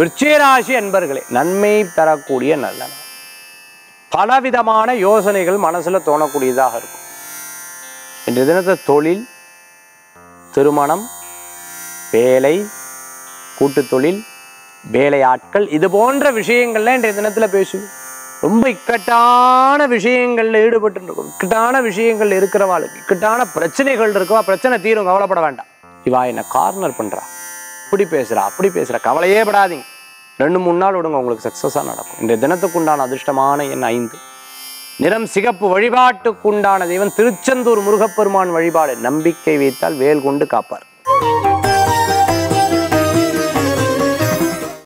விருச்சிகராசி அன்பர்களே நன்மை தரக்கூடிய நல்ல பலவிதமான யோசனைகள் மனசுல தோணக்கூடியதாக இருக்கும். இன்றைய தினத்தை தொழில் திருமணம் வேலை கூட்டு தொழில் வேலையாட்கள் இது போன்ற விஷயங்கள்ல இன்றைய தினத்துல பேசுவோம் ரொம்ப இக்கட்டான விஷயங்கள்ல ஈடுபட்டு இருக்கும் இக்கட்டான விஷயங்கள் இருக்கிறவாளுக்கு இக்கட்டான பிரச்சனைகள் இருக்கவா பிரச்சனை தீரும் கவலைப்பட வேண்டாம். இவா என்ன கார்னர் பண்றா? இப்படி பேசுறா அப்படி பேசுறா. கவலையே படாதீங்க. ரெண்டு மூணு நாள் விடுங்க உங்களுக்கு சக்ஸஸாக நடக்கும். இன்றைய தினத்துக்குண்டான அதிர்ஷ்டமான எண் ஐந்து. நிறம் சிகப்பு வழிபாட்டுக்குண்டான தெய்வம் திருச்செந்தூர் முருகப்பெருமான் வழிபாடு. நம்பிக்கை வைத்தால் வேல் கொண்டு காப்பார்.